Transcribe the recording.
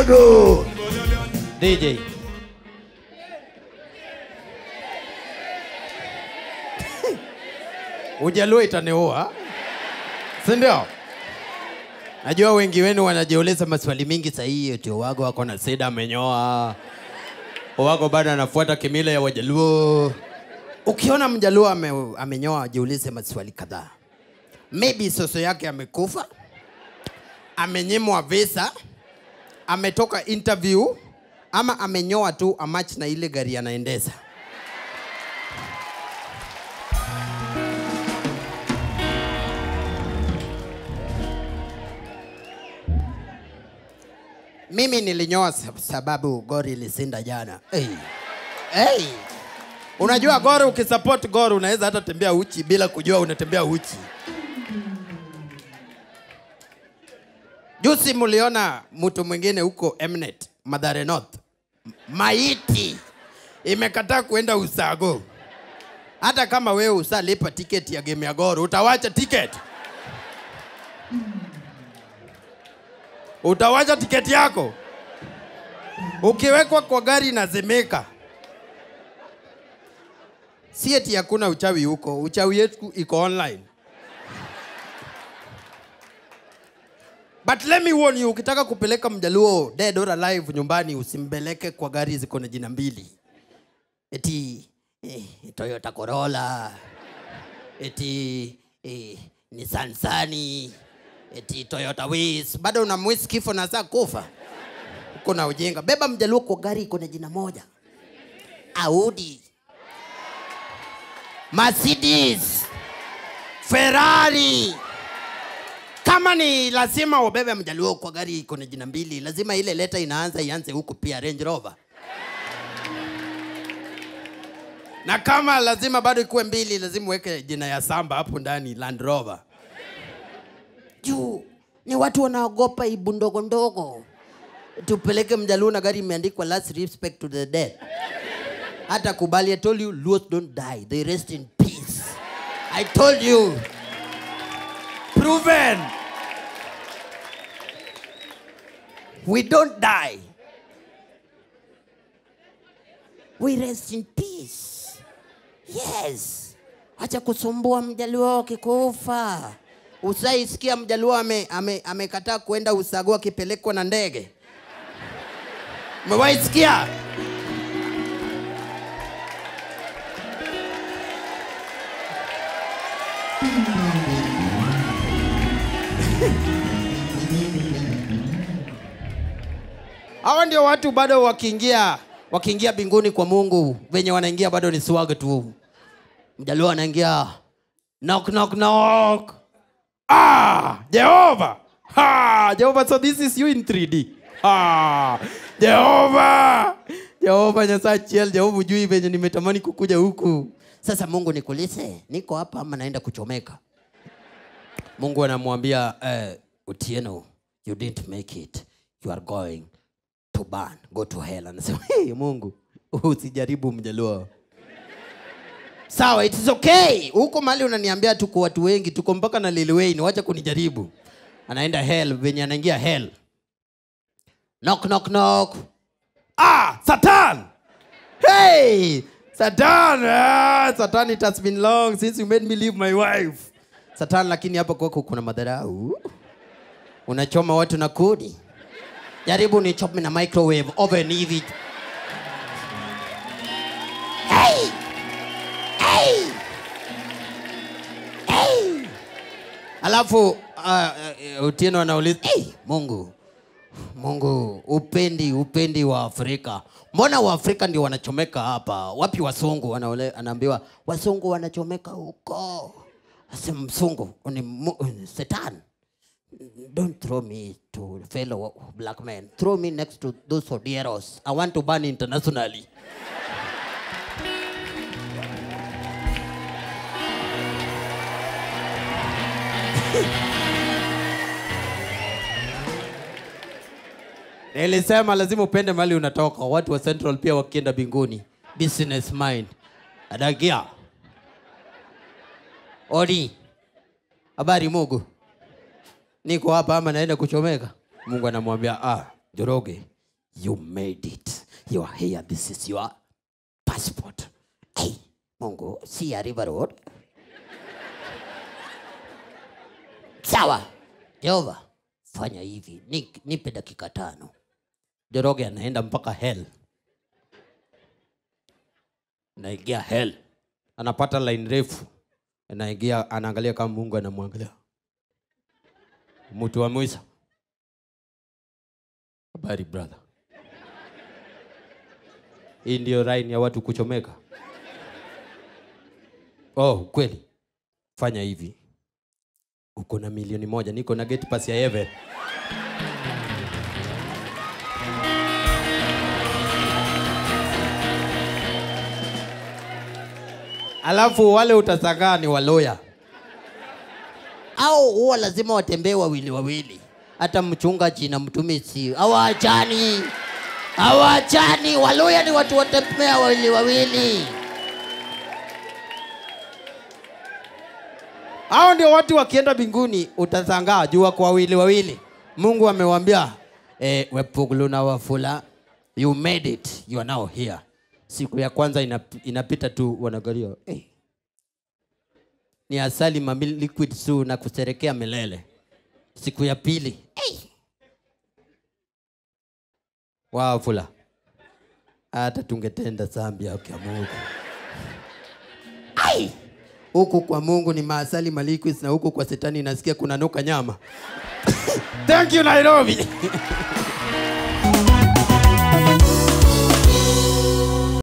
Ushago. DJ. Ujaluo itaniua, si ndio? Najua wengi wenu wanajiuliza maswali mingi sahihi, eti wago wako na sida amenyoa, wago bado anafuata kimila ya Wajaluo. Ukiona mjaluo ame, amenyoa, jiulize maswali kadhaa. Maybe soso yake amekufa, amenyimwa visa, ametoka interview, ama amenyoa tu amach na ile gari anaendeza Mimi nilinyoa sababu gori ilisinda jana. Hey. Hey. Unajua gori ukisupport gori unaweza hata tembea uchi bila kujua unatembea uchi. Juzi mliona mtu mwingine huko Mnet, Madhare North. Maiti imekataa kuenda Usago. Hata kama wewe usalipa tiketi ya game ya Gor, utawacha tiketi? Utawacha tiketi yako? Ukiwekwa kwa gari inazimika. Si eti hakuna uchawi huko, uchawi yetu iko online. But let me warn you, ukitaka kupeleka mjaluo dead or alive nyumbani usimbeleke kwa gari ziko na jina mbili. Eti eh, Toyota Corolla, eti eh, Nissan Sunny, eti Toyota Wiz. Bado unamwisi kifo na saa kufa. Uko na ujinga. Beba mjaluo kwa gari iko na jina moja. Audi, Mercedes, Ferrari. Kama ni lazima ubebe mjaluo kwa gari iko na jina mbili, lazima ile leta inaanza ianze huku pia Range Rover. Na kama lazima bado ikuwe mbili, lazima uweke jina ya Samba hapo ndani Land Rover. Juu ni watu wanaogopa ibu ndogo ndogo. Tupeleke mjaluo na gari imeandikwa last respect to the dead. Hata kubali, I told you, Luos don't die, they rest in peace. I told you. Proven. We don't die. We rest in peace. Yes. Acha kusumbua mjaluo kikufa. Usaisikia mjaluo ame, ame, amekataa kuenda Usagua akipelekwa na ndege. Umewaisikia? Hawa ndio watu bado wakiingia wakiingia binguni kwa Mungu, venye wanaingia bado ni swag tu. Mjaluo anaingia knock knock knock. Ah, Jehova. Ha, Jehova, so this is you in 3D. Ah, Jehova. Jehova Nyasaye chiel, Jehova ujui venye nimetamani kukuja huku. Sasa Mungu nikulise, niko hapa ama naenda kuchomeka? Mungu anamwambia eh, Utieno, you didn't make it. You are going to burn, go to hell. Anasema, hey, Mungu, usijaribu mjaluo. Sawa, it is okay. Huko mali unaniambia tuko watu wengi, tuko mpaka na Lil Wayne, wacha kunijaribu. Anaenda hell, venye anaingia hell. Knock knock knock. Ah, Satan. Hey, Satan. Ah, Satan, it has been long since you made me leave my wife. Satan, lakini hapa kwako kuna madharau. Unachoma watu na kuni. Jaribu nichome na microwave oven hivi. Hey! Hey! Hey! Alafu uh, uh, Utieno anauliza hey, Mungu Mungu upendi upendi wa Afrika. Mbona Waafrika ndio wanachomeka hapa? Wapi wasungu? Anaambiwa wasungu wanachomeka huko. Msungu ni setani. Don't throw me to fellow black men. Throw me next to those odieros. I want to burn internationally. Nilisema lazima upende mali unatoka. Watu wa Central pia wakienda binguni. Business mind. Adagia. Odi. Habari Mungu. Niko hapa ama naenda kuchomeka? Mungu anamwambia ah, Joroge, you made it. You are here. This is your passport. Hey, Mungu, si ya River Road. Sawa. Jehova, fanya hivi. Ni, nipe dakika tano. Joroge anaenda mpaka hell. Naingia hell. Anapata line refu. Anaingia anaangalia kama Mungu anamwangalia. Mtu wa mwisho. Habari brother. Hii ndio line ya watu kuchomeka. Oh, kweli. Fanya hivi. Uko na milioni moja, niko na gate pass ya heaven. Alafu wale utasagaa ni waloya au huwa lazima watembee wawili wawili, hata mchungaji na mtumishi hawaachani, hawaachani. Waloya ni watu watembea wawili wawili. Hao ndio watu wakienda mbinguni, utasangaa jua kwa wawili wawili. Mungu amewambia eh, wepuglu na wafula, you made it, you are now here. Siku ya kwanza inap, inapita tu, wanagalia eh, ni asali mami liquid su na kusherekea milele. Siku ya pili hey. Wafula, hata tungetenda zambi ya Mungu ai huku kwa Mungu ni maasali maliquid na huku kwa setani nasikia kuna nuka nyama. Thank you Nairobi.